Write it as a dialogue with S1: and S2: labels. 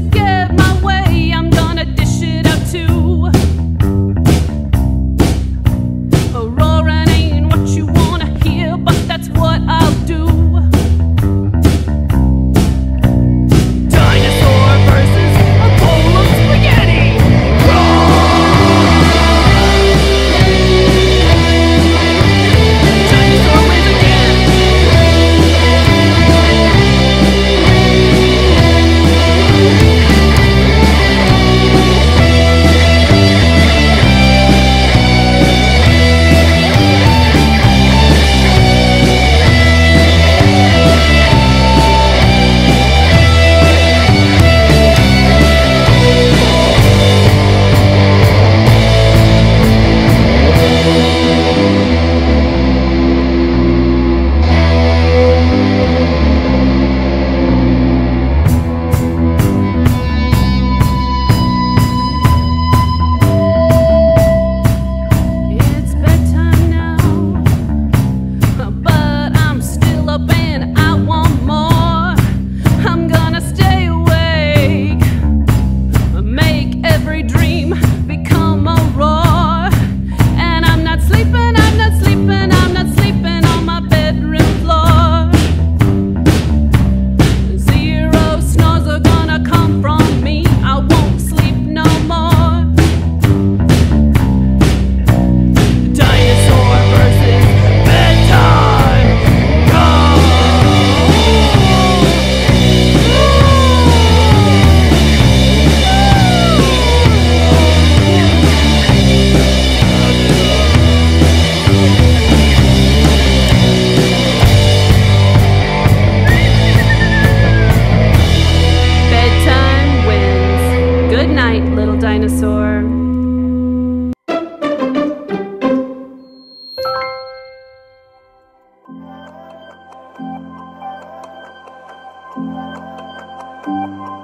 S1: together. Thank